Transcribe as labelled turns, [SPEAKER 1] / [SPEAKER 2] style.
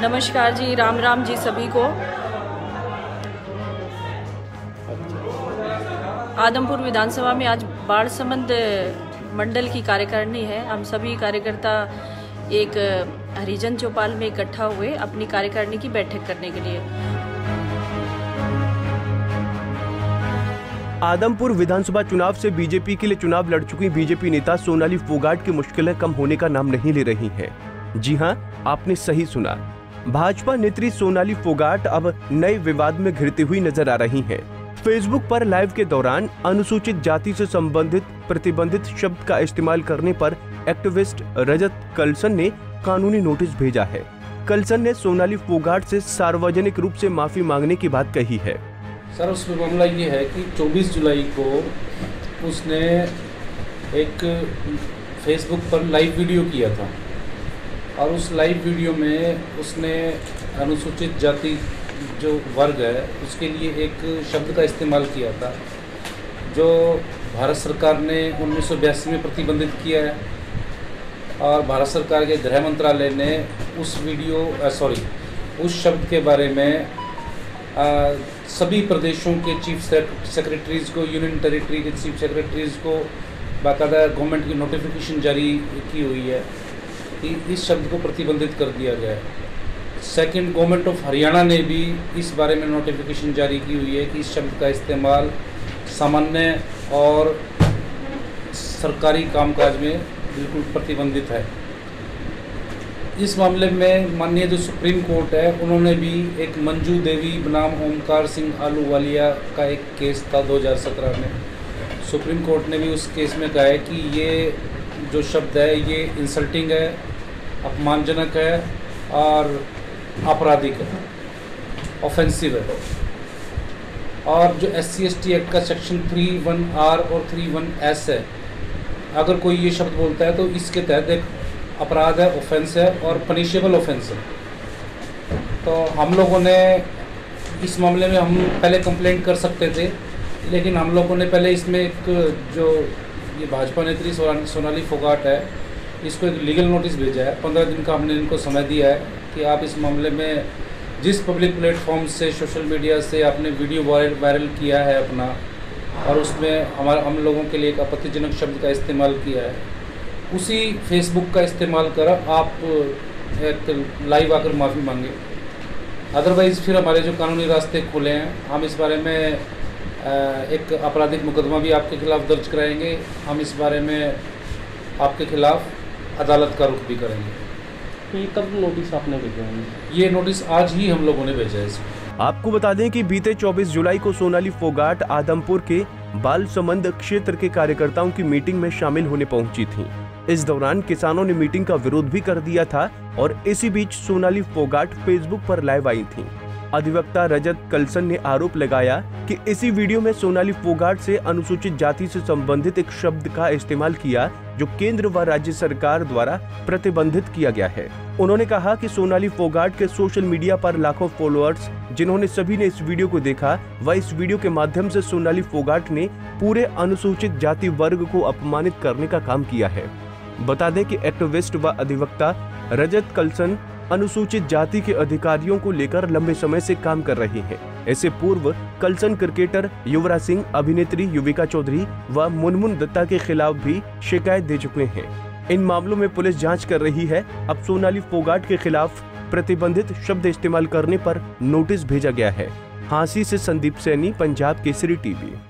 [SPEAKER 1] नमस्कार जी राम राम जी सभी को। आदमपुर विधानसभा में आज बाढ़ संबंध मंडल की कार्यकारिणी है। हम सभी कार्यकर्ता एक हरिजन चौपाल में इकट्ठा हुए अपनी कार्यकारिणी की बैठक करने के लिए।
[SPEAKER 2] आदमपुर विधानसभा चुनाव से बीजेपी के लिए चुनाव लड़ चुकी बीजेपी नेता सोनाली फोगाट की मुश्किलें कम होने का नाम नहीं ले रही हैं। जी हाँ, आपने सही सुना। भाजपा नेत्री सोनाली फोगाट अब नए विवाद में घिरती हुई नज़र आ रही हैं। फेसबुक पर लाइव के दौरान अनुसूचित जाति से संबंधित, प्रतिबंधित शब्द का इस्तेमाल करने पर एक्टिविस्ट रजत कलसन ने कानूनी नोटिस भेजा है। कलसन ने सोनाली फोगाट से सार्वजनिक रूप से माफ़ी मांगने की बात कही है।
[SPEAKER 3] सर उसमें मामला ये है कि 24 जुलाई को उसने एक फेसबुक पर लाइव वीडियो किया था। और उस लाइव वीडियो में उसने अनुसूचित जाति जो वर्ग है उसके लिए एक शब्द का इस्तेमाल किया था जो भारत सरकार ने उन्नीस सौ बयासी में प्रतिबंधित किया है। और भारत सरकार के गृह मंत्रालय ने उस वीडियो सॉरी उस शब्द के बारे में आ, सभी प्रदेशों के चीफ सेक्रेटरीज़ को यूनियन टेरिटरी के चीफ सेक्रेटरीज़ को बाकायदा गवर्नमेंट की नोटिफिकेशन जारी की हुई है। कि इस शब्द को प्रतिबंधित कर दिया गया है। सेकंड गवर्नमेंट ऑफ़ हरियाणा ने भी इस बारे में नोटिफिकेशन जारी की हुई है कि इस शब्द का इस्तेमाल सामान्य और सरकारी कामकाज में बिल्कुल प्रतिबंधित है। इस मामले में माननीय जो सुप्रीम कोर्ट है, उन्होंने भी एक मंजू देवी बनाम ओमकार सिंह आलूवालिया का एक केस था 2017 में। सुप्रीम कोर्ट ने भी उस केस में कहा है कि ये जो शब्द है, ये इंसल्टिंग है अपमानजनक है और आपराधिक है ऑफेंसिव है। और जो S C S T act का सेक्शन थ्री वन आर और थ्री वन एस है, अगर कोई ये शब्द बोलता है तो इसके तहत एक अपराध है ऑफेंस है और पनिशेबल ऑफेंस है। तो हम लोगों ने इस मामले में हम पहले कंप्लेंट कर सकते थे, लेकिन हम लोगों ने पहले इसमें एक जो ये भाजपा नेत्री सोनाली फोगाट है इसको एक लीगल नोटिस भेजा है। पंद्रह दिन का हमने इनको समय दिया है कि आप इस मामले में जिस पब्लिक प्लेटफॉर्म से सोशल मीडिया से आपने वीडियो वायरल वायरल किया है अपना, और उसमें हमारे, हम लोगों के लिए एक आपत्तिजनक शब्द का इस्तेमाल किया है, उसी फेसबुक का इस्तेमाल कर आप, एक लाइव आकर माफ़ी मांगे। अदरवाइज़ फिर हमारे जो कानूनी रास्ते खुले हैं, हम इस बारे में एक आपराधिक मुकदमा भी आपके खिलाफ़ दर्ज कराएँगे। हम इस बारे में आपके खिलाफ़ अदालत का रुख भी करेंगे।
[SPEAKER 4] तो ये कब नोटिस आपने भेजा है?
[SPEAKER 3] ये नोटिस आज ही हम लोगों ने भेजा है इसमें।
[SPEAKER 2] आपको बता दें कि बीते 24 जुलाई को सोनाली फोगाट आदमपुर के बाल संबंध क्षेत्र के कार्यकर्ताओं की मीटिंग में शामिल होने पहुँची थी। इस दौरान किसानों ने मीटिंग का विरोध भी कर दिया था और इसी बीच सोनाली फोगाट फेसबुक पर लाइव आई थी। अधिवक्ता रजत कलसन ने आरोप लगाया कि इसी वीडियो में सोनाली फोगाट से अनुसूचित जाति से संबंधित एक शब्द का इस्तेमाल किया जो केंद्र व राज्य सरकार द्वारा प्रतिबंधित किया गया है। उन्होंने कहा कि सोनाली फोगाट के सोशल मीडिया पर लाखों फॉलोअर्स, जिन्होंने सभी ने इस वीडियो को देखा व इस वीडियो के माध्यम से सोनाली फोगाट ने पूरे अनुसूचित जाति वर्ग को अपमानित करने का काम किया है। बता दें कि एक्टिविस्ट व अधिवक्ता रजत कलसन अनुसूचित जाति के अधिकारियों को लेकर लंबे समय से काम कर रहे हैं। ऐसे पूर्व कलसन क्रिकेटर युवराज सिंह, अभिनेत्री युविका चौधरी व मुनमुन दत्ता के खिलाफ भी शिकायत दे चुके हैं। इन मामलों में पुलिस जाँच कर रही है, अब सोनाली फोगाट के खिलाफ प्रतिबंधित शब्द इस्तेमाल करने पर नोटिस भेजा गया है। हांसी से संदीप सैनी, पंजाब केसरी टीवी।